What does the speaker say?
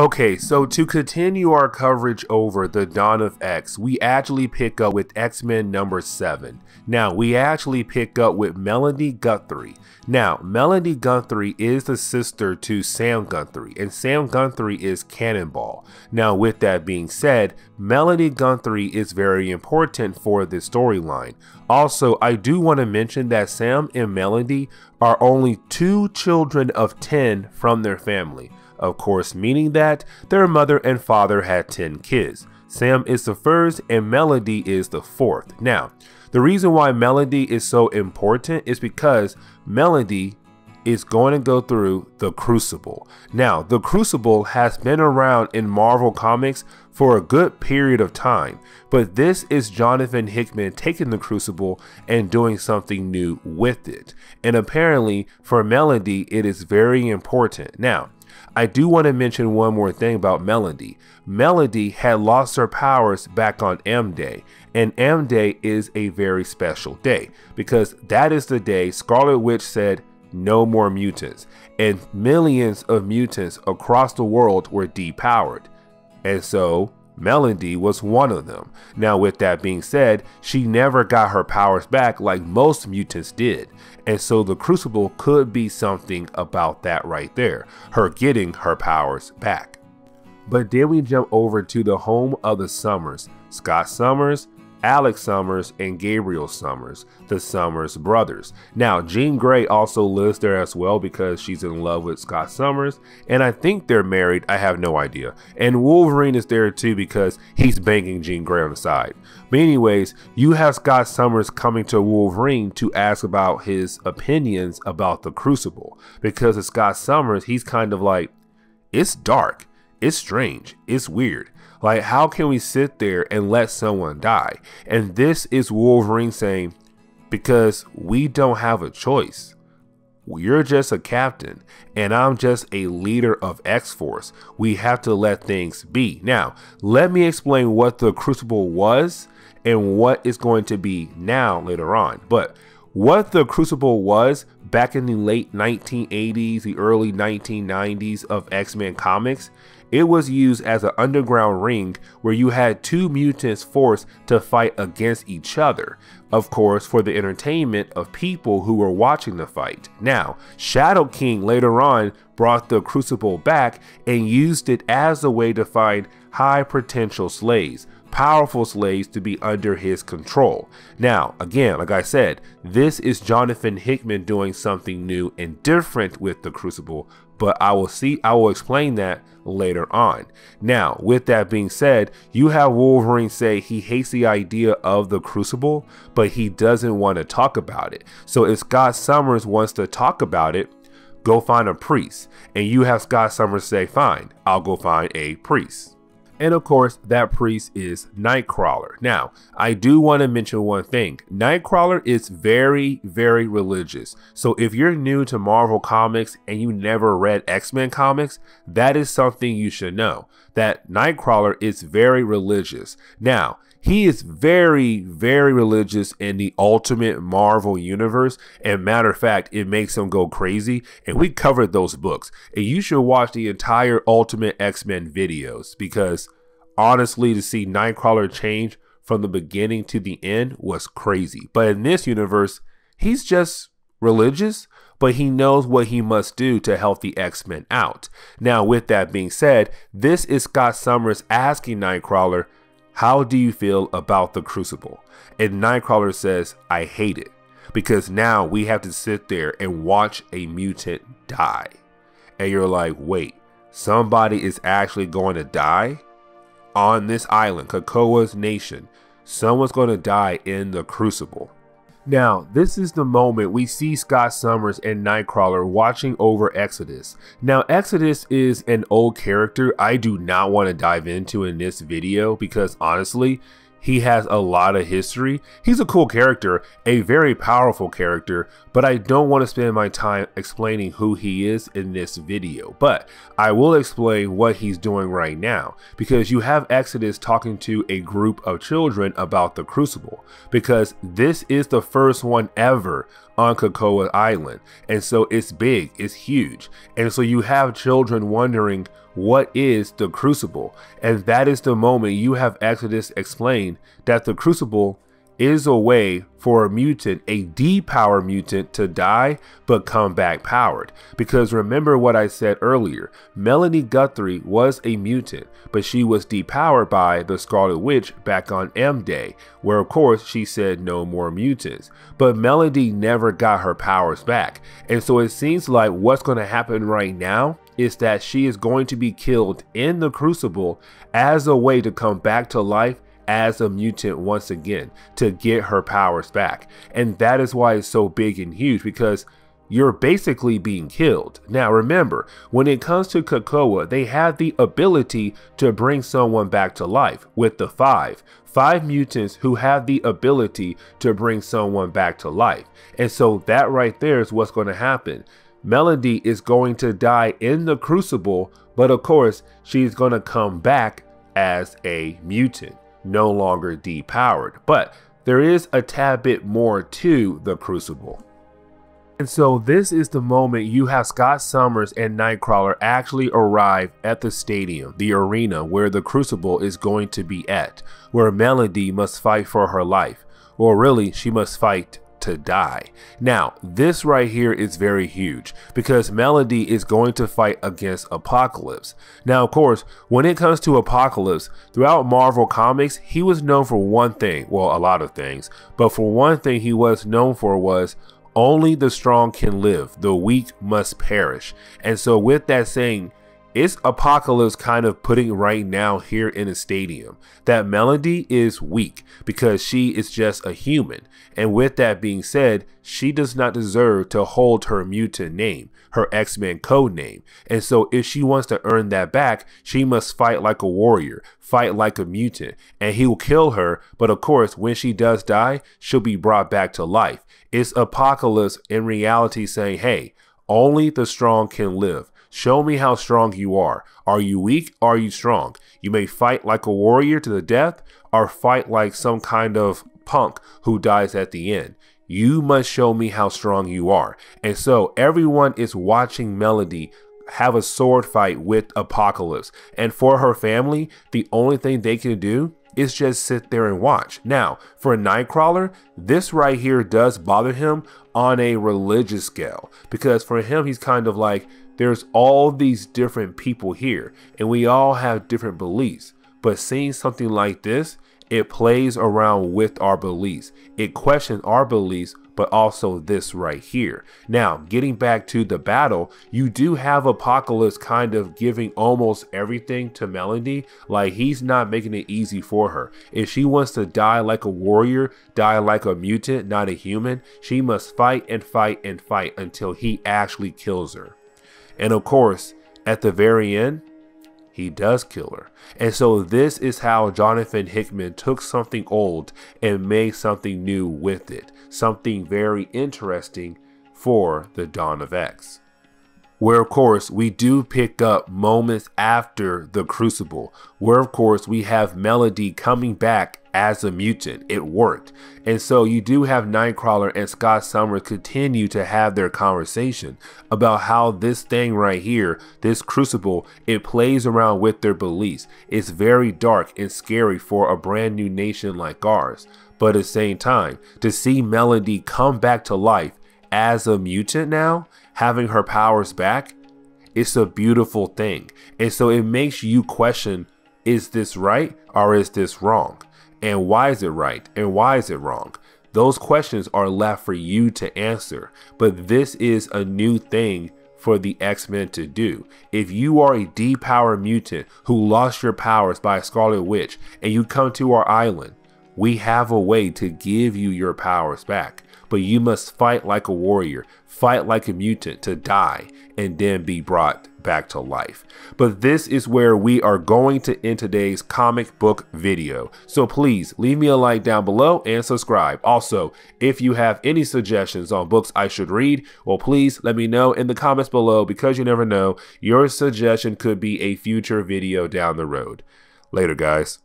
Okay, so to continue our coverage over the Dawn of X, we actually pick up with X-Men number 7. Now, we actually pick up with Melanie Guthrie. Now, Melanie Guthrie is the sister to Sam Guthrie, and Sam Guthrie is Cannonball. Now, with that being said, Melanie Guthrie is very important for this storyline. Also, I do want to mention that Sam and Melanie are only two children of 10 from their family of course meaning that their mother and father had 10 kids. Sam is the first and Melody is the fourth. Now, the reason why Melody is so important is because Melody is going to go through the Crucible. Now, the Crucible has been around in Marvel Comics for a good period of time, but this is Jonathan Hickman taking the Crucible and doing something new with it. And apparently, for Melody, it is very important. Now, I do want to mention one more thing about Melody. Melody had lost her powers back on M Day, and M Day is a very special day because that is the day Scarlet Witch said no more mutants, and millions of mutants across the world were depowered. And so Melody was one of them. Now, with that being said, she never got her powers back like most mutants did. And so the Crucible could be something about that right there, her getting her powers back. But then we jump over to the home of the Summers, Scott Summers, Alex Summers, and Gabriel Summers, the Summers brothers. Now, Jean Grey also lives there as well because she's in love with Scott Summers, and I think they're married. I have no idea. And Wolverine is there too because he's banging Jean Grey on the side. But anyways, you have Scott Summers coming to Wolverine to ask about his opinions about the Crucible because of Scott Summers, he's kind of like, it's dark, it's strange, it's weird. Like, how can we sit there and let someone die? And this is Wolverine saying, because we don't have a choice. You're just a captain, and I'm just a leader of X Force. We have to let things be. Now, let me explain what the Crucible was and what it's going to be now later on. But what the Crucible was back in the late 1980s, the early 1990s of X Men comics, it was used as an underground ring where you had two mutants forced to fight against each other, of course, for the entertainment of people who were watching the fight. Now, Shadow King later on brought the Crucible back and used it as a way to find high potential slaves powerful slaves to be under his control. Now, again, like I said, this is Jonathan Hickman doing something new and different with the Crucible, but I will see I will explain that later on. Now, with that being said, you have Wolverine say he hates the idea of the Crucible, but he doesn't want to talk about it. So if Scott Summers wants to talk about it, go find a priest. And you have Scott Summers say, fine, I'll go find a priest. And of course, that priest is Nightcrawler. Now, I do want to mention one thing. Nightcrawler is very, very religious. So if you're new to Marvel Comics and you never read X-Men comics, that is something you should know. That Nightcrawler is very religious. Now, he is very, very religious in the ultimate Marvel universe. And matter of fact, it makes him go crazy. And we covered those books. And you should watch the entire Ultimate X Men videos because honestly, to see Nightcrawler change from the beginning to the end was crazy. But in this universe, he's just religious, but he knows what he must do to help the X Men out. Now, with that being said, this is Scott Summers asking Nightcrawler how do you feel about the Crucible? And Nightcrawler says, I hate it because now we have to sit there and watch a mutant die. And you're like, wait, somebody is actually going to die on this island, Krakoa's nation. Someone's going to die in the Crucible. Now, this is the moment we see Scott Summers and Nightcrawler watching over Exodus. Now, Exodus is an old character I do not want to dive into in this video because honestly, he has a lot of history. He's a cool character, a very powerful character, but I don't want to spend my time explaining who he is in this video. But I will explain what he's doing right now because you have Exodus talking to a group of children about the Crucible because this is the first one ever on Krakoa Island. And so it's big, it's huge. And so you have children wondering what is the Crucible? And that is the moment you have Exodus explain that the Crucible is a way for a mutant, a depower mutant, to die but come back powered. Because remember what I said earlier Melanie Guthrie was a mutant, but she was depowered by the Scarlet Witch back on M Day, where of course she said no more mutants. But Melody never got her powers back. And so it seems like what's going to happen right now is that she is going to be killed in the Crucible as a way to come back to life as a mutant once again to get her powers back. And that is why it's so big and huge because you're basically being killed. Now remember, when it comes to Krakoa, they have the ability to bring someone back to life with the five. Five mutants who have the ability to bring someone back to life. And so that right there is what's going to happen. Melody is going to die in the crucible, but of course, she's going to come back as a mutant no longer depowered. But there is a tad bit more to the Crucible. And so this is the moment you have Scott Summers and Nightcrawler actually arrive at the stadium, the arena where the Crucible is going to be at, where Melody must fight for her life. Or really, she must fight to die. Now, this right here is very huge because Melody is going to fight against Apocalypse. Now, of course, when it comes to Apocalypse, throughout Marvel Comics, he was known for one thing, well, a lot of things, but for one thing he was known for was only the strong can live, the weak must perish. And so, with that saying, it's Apocalypse kind of putting right now here in a stadium that Melody is weak because she is just a human. And with that being said, she does not deserve to hold her mutant name, her X Men code name. And so, if she wants to earn that back, she must fight like a warrior, fight like a mutant, and he will kill her. But of course, when she does die, she'll be brought back to life. It's Apocalypse in reality saying, hey, only the strong can live. Show me how strong you are. Are you weak? Are you strong? You may fight like a warrior to the death or fight like some kind of punk who dies at the end. You must show me how strong you are. And so everyone is watching Melody have a sword fight with Apocalypse. And for her family, the only thing they can do is just sit there and watch. Now, for a Nightcrawler, this right here does bother him on a religious scale because for him, he's kind of like, there's all these different people here, and we all have different beliefs. But seeing something like this, it plays around with our beliefs. It questions our beliefs, but also this right here. Now, getting back to the battle, you do have Apocalypse kind of giving almost everything to Melody. Like, he's not making it easy for her. If she wants to die like a warrior, die like a mutant, not a human, she must fight and fight and fight until he actually kills her. And of course, at the very end, he does kill her. And so this is how Jonathan Hickman took something old and made something new with it. Something very interesting for the Dawn of X where of course we do pick up moments after the crucible where of course we have melody coming back as a mutant. It worked. And so you do have nightcrawler and scott summers continue to have their conversation about how this thing right here this crucible it plays around with their beliefs. It's very dark and scary for a brand new nation like ours. But at the same time to see melody come back to life as a mutant now having her powers back, it's a beautiful thing. And so it makes you question is this right or is this wrong? And why is it right? And why is it wrong? Those questions are left for you to answer. But this is a new thing for the X-Men to do. If you are a depower mutant who lost your powers by a Scarlet Witch and you come to our island, we have a way to give you your powers back but you must fight like a warrior, fight like a mutant to die, and then be brought back to life. But this is where we are going to end today's comic book video. So please leave me a like down below and subscribe. Also, if you have any suggestions on books I should read, well, please let me know in the comments below because you never know, your suggestion could be a future video down the road. Later, guys.